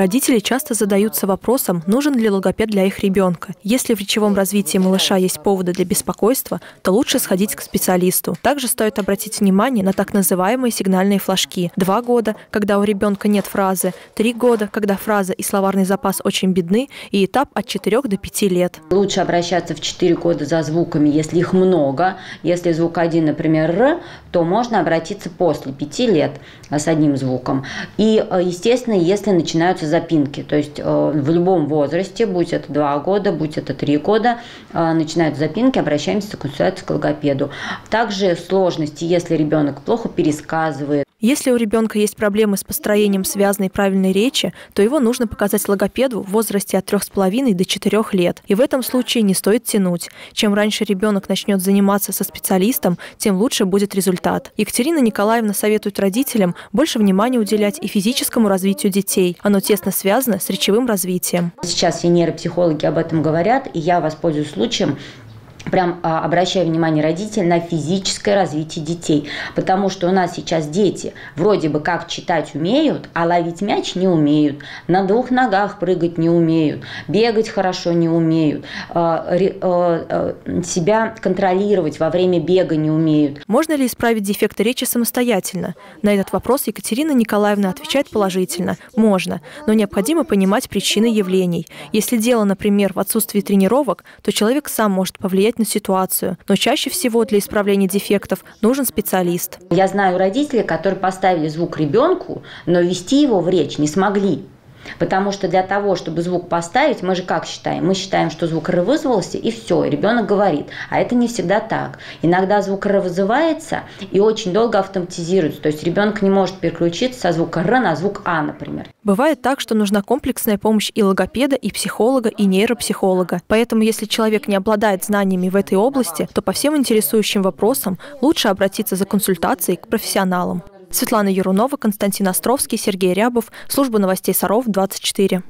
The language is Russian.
Родители часто задаются вопросом, нужен ли логопед для их ребенка. Если в речевом развитии малыша есть поводы для беспокойства, то лучше сходить к специалисту. Также стоит обратить внимание на так называемые сигнальные флажки. Два года, когда у ребенка нет фразы, три года, когда фраза и словарный запас очень бедны, и этап от 4 до 5 лет. Лучше обращаться в 4 года за звуками, если их много. Если звук один, например, Р, то можно обратиться после 5 лет с одним звуком. И, э, естественно, если начинаются запинки, то есть э, в любом возрасте, будь это 2 года, будь это 3 года, э, начинают запинки, обращаемся за консультацией к логопеду. Также сложности, если ребенок плохо пересказывает, если у ребенка есть проблемы с построением связанной правильной речи, то его нужно показать логопеду в возрасте от 3,5 до 4 лет. И в этом случае не стоит тянуть. Чем раньше ребенок начнет заниматься со специалистом, тем лучше будет результат. Екатерина Николаевна советует родителям больше внимания уделять и физическому развитию детей. Оно тесно связано с речевым развитием. Сейчас все нейропсихологи об этом говорят, и я воспользуюсь случаем прям а, обращаю внимание родителей на физическое развитие детей. Потому что у нас сейчас дети вроде бы как читать умеют, а ловить мяч не умеют, на двух ногах прыгать не умеют, бегать хорошо не умеют, а, а, себя контролировать во время бега не умеют. Можно ли исправить дефекты речи самостоятельно? На этот вопрос Екатерина Николаевна отвечает положительно. Можно, но необходимо понимать причины явлений. Если дело, например, в отсутствии тренировок, то человек сам может повлиять повлиять на ситуацию. Но чаще всего для исправления дефектов нужен специалист. Я знаю родителей, которые поставили звук ребенку, но ввести его в речь не смогли. Потому что для того, чтобы звук поставить, мы же как считаем? Мы считаем, что звук Р вызвался, и все, ребенок говорит. А это не всегда так. Иногда звук Р вызывается и очень долго автоматизируется. То есть ребенок не может переключиться со звука Р на звук А, например. Бывает так, что нужна комплексная помощь и логопеда, и психолога, и нейропсихолога. Поэтому, если человек не обладает знаниями в этой области, то по всем интересующим вопросам лучше обратиться за консультацией к профессионалам. Светлана Юрунова, Константин Островский, Сергей Рябов, Служба новостей Саров, 24.